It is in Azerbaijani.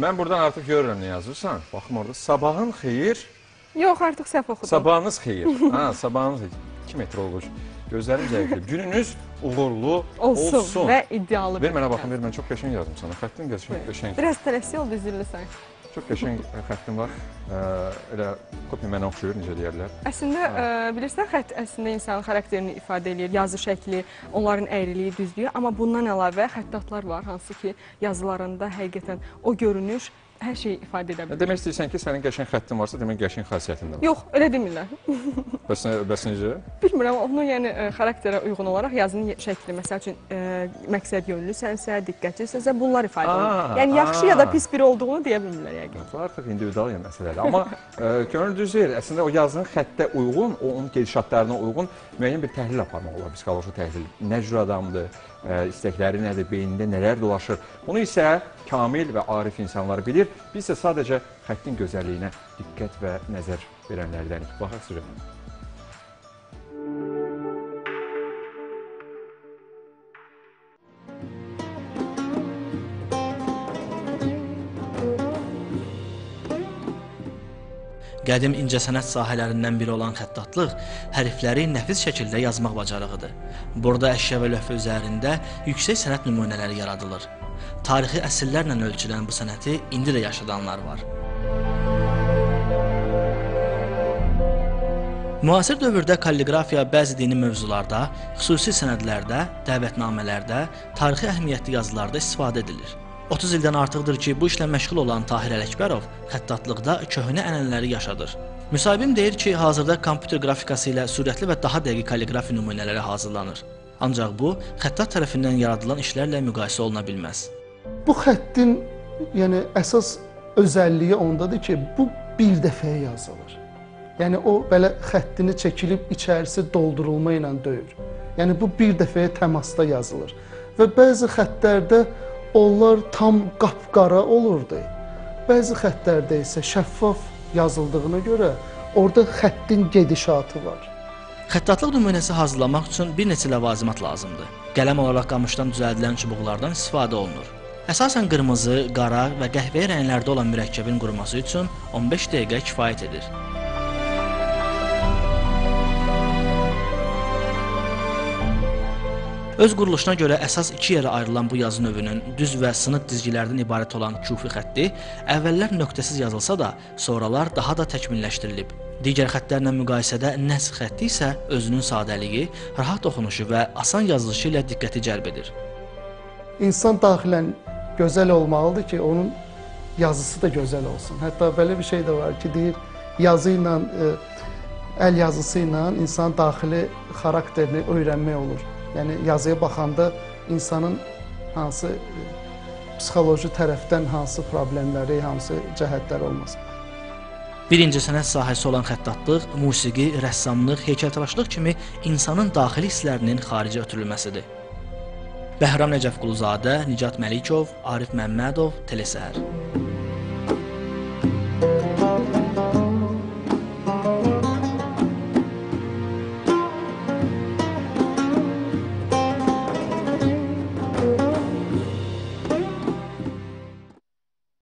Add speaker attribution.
Speaker 1: Mən buradan artıq görürəm nə yazırsan. Baxım orada. Sabahın xeyir,
Speaker 2: Yox, artıq səhv oxudum.
Speaker 1: sabahınız xeyir. ha, sabahınız xeyir. 2 metr olmuş. Gözlərim zəifləyib. Gününüz uğurlu
Speaker 2: olsun,
Speaker 1: olsun.
Speaker 2: və iddialı.
Speaker 1: Ver
Speaker 2: bir
Speaker 1: mənə baxın, ver mən çox qəşəng yazdım sana. Xəttin qəşəng, qəşəng.
Speaker 2: Biraz tələsi oldu üzürlüsən.
Speaker 1: Çox qəşəng xəttin var. Ə, elə kopya mənə oxşuyur, necə deyirlər.
Speaker 2: Əslində ə, bilirsən xətt əslində insanın xarakterini ifadə eləyir, yazı şəkli, onların əyriliyi, düzlüyü, amma bundan əlavə xəttatlar var hansı ki, yazılarında həqiqətən o görünüş hər şeyi ifadə edə bilir.
Speaker 1: Demək istəyirsən ki, sənin qəşəng xəttin varsa, demək qəşəng xasiyyətin də var.
Speaker 2: Yox, elə demirlər.
Speaker 1: Bəs, bəs necə?
Speaker 2: Bilmirəm, onu yəni ə, xarakterə uyğun olaraq yazının şəkli, məsəl üçün ə, məqsəd yönlüsənsə, diqqətçisənsə, bunlar ifadə olunur. Yəni yaxşı ya da pis biri olduğunu deyə bilmirlər yəqin.
Speaker 1: Bu artıq individual ya məsələdir. Amma ə, könül düz deyir. Əslində o yazının xəttə uyğun, onun gedişatlarına uyğun müəyyən bir təhlil aparmaq olar, psixoloji təhlil. Nə cür adamdır, istəkləri nədir, beynində nələr dolaşır. Bunu isə kamil və arif insanlar bilir. Biz isə sadəcə xəttin gözəlliyinə diqqət və nəzər verənlərdənik. Baxaq sürətlə.
Speaker 3: Qədim incəsənət sahələrindən biri olan xəttatlıq hərfləri nəfis şəkildə yazmaq bacarığıdır. Burada əşya və lövhə üzərində yüksək sənət nümunələri yaradılır. Tarixi əsrlərlə ölçülən bu sənəti indi də yaşadanlar var. Müasir dövrdə kalliqrafiya bəzi dini mövzularda, xüsusi sənədlərdə, dəvətnamələrdə, tarixi əhəmiyyətli yazılarda istifadə edilir. 30 ildən artıqdır ki, bu işlə məşğul olan Tahir Ələkbərov xəttatlıqda köhnə ənənələri yaşadır. Müsahibim deyir ki, hazırda kompüter qrafikası ilə sürətli və daha dəqiq kalliqrafi nümunələri hazırlanır. Ancaq bu, xəttat tərəfindən yaradılan işlərlə müqayisə oluna bilməz.
Speaker 4: Bu xəttin yəni əsas özəlliyi ondadır ki, bu bir dəfəyə yazılır. Yəni o belə xəttini çəkilib içərisi doldurulma ilə deyil. Yəni bu bir dəfəyə təmasda yazılır. Və bəzi xəttlərdə onlar tam qapqara olurdu. Bəzi xəttlərdə isə şəffaf yazıldığına görə orada xəttin gedişatı var.
Speaker 3: Xəttatlıq nümunəsi hazırlamaq üçün bir neçə ləvazimat lazımdır. Qələm olaraq qamışdan düzəldilən çubuqlardan istifadə olunur. Əsasən qırmızı, qara və qəhvəyi rənglərdə olan mürəkkəbin quruması üçün 15 dəqiqə kifayət edir. Öz quruluşuna görə əsas iki yerə ayrılan bu yazı növünün düz və sınıq dizgilərdən ibarət olan kufi xətti əvvəllər nöqtəsiz yazılsa da, sonralar daha da təkmilləşdirilib. Digər xəttlərlə müqayisədə nəsr xətti isə özünün sadəliyi, rahat oxunuşu və asan yazılışı ilə diqqəti cəlb edir.
Speaker 4: İnsan daxilən gözəl olmalıdır ki, onun yazısı da gözəl olsun. Hətta belə bir şey də var ki, deyir, yazı ilə ə, əl yazısı ilə insan daxili xarakterini öyrənmək olur. Yəni yazıya baxanda insanın hansı ə, psixoloji tərəfdən hansı problemləri, hansı cəhətlər olması.
Speaker 3: Birinci sənət sahəsi olan xəttatlıq, musiqi, rəssamlıq, heykəltaraşlıq kimi insanın daxili hisslərinin xaricə ötürülməsidir. Bəhram Nəcəfquluzadə, Nicat Məlikov, Arif Məmmədov, Telesəhər.